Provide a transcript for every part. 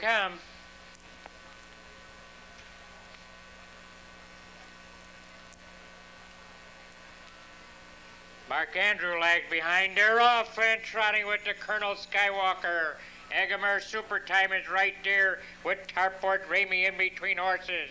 come. Mark Andrew lagged behind. They're off and trotting with the Colonel Skywalker. Egamer Super Time is right there with Tarport Ramey in between horses.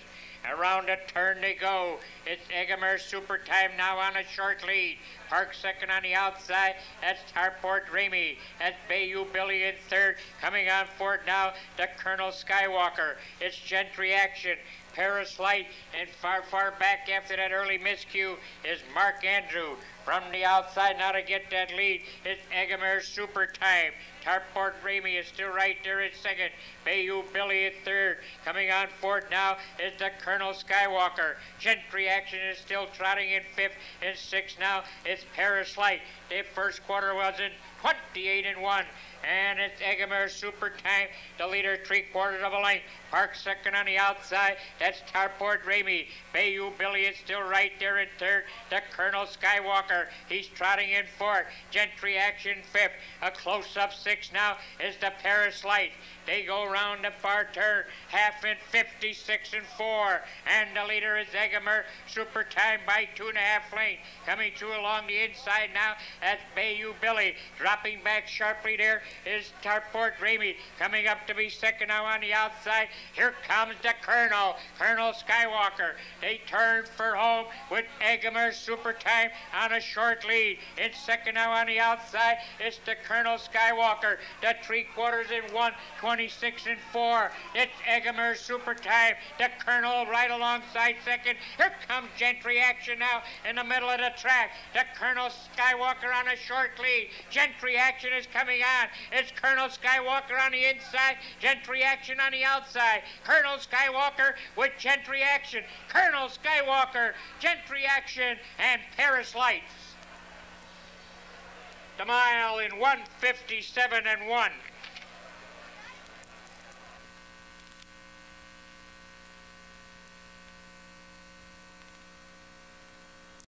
Around a turn they go. It's Egamer Super Time now on a short lead. Park second on the outside. That's Tarport Ramey. That's Bayou Billy in third. Coming on fourth now, the Colonel Skywalker. It's Gentry Action. Paris Light, and far, far back after that early miscue is Mark Andrew. From the outside now to get that lead is Egamer Super Time. Tarport Ramey is still right there in second. Bayou Billy at third. Coming on fourth now is the Colonel Skywalker. Gentry Action is still trotting in fifth. and sixth now It's Paris Light. The first quarter was in 28 and 1. And it's Egamer Super Time, the leader, three quarters of a length. Park second on the outside. That's Tarport Ramey. Bayou Billy is still right there in third. The Colonel Skywalker, he's trotting in fourth. Gentry Action fifth. A close-up six now is the Paris Light. They go round the far turn, half in 56 and 4. And the leader is Egamer, super time by two and a half lengths. Coming through along the inside now, that's Bayou Billy. Dropping back sharply there is Tarport Ramey. Coming up to be second now on the outside. Here comes the Colonel, Colonel Skywalker. They turn for home with Egamer super time on a short lead. In second now on the outside, it's the Colonel Skywalker. The three quarters in one, 26 and 4. It's Egamer Super Time. The Colonel right alongside second. Here comes Gentry Action now in the middle of the track. The Colonel Skywalker on a short lead. Gentry Action is coming on. It's Colonel Skywalker on the inside. Gentry Action on the outside. Colonel Skywalker with Gentry Action. Colonel Skywalker, Gentry Action, and Paris Lights. The mile in 157 and 1.